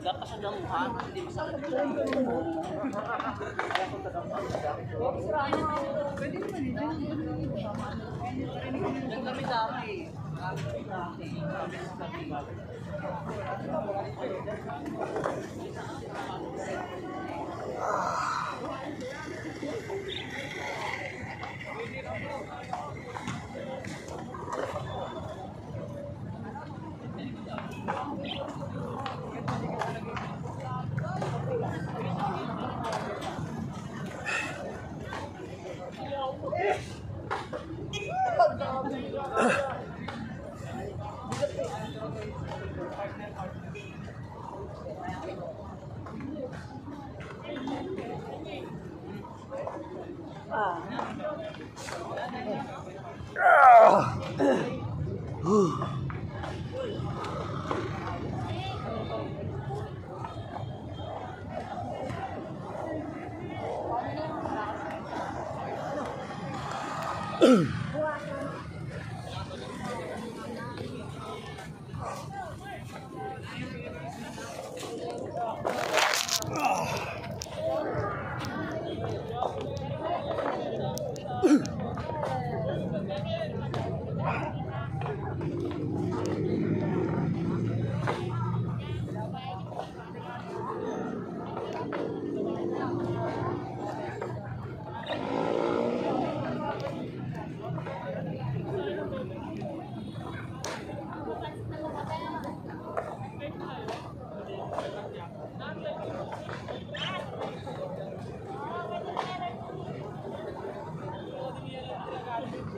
Dapat sa damuhan, hindi masakit. Pwede naman ito. Ang dami-dami. Thank you. Ah. Ah.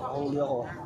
好，你好。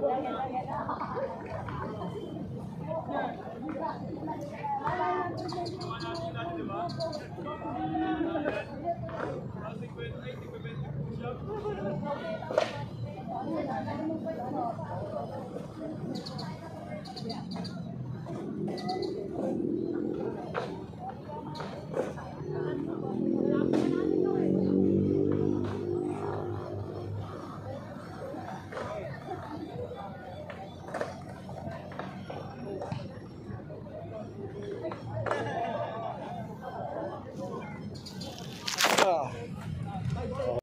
表演得好。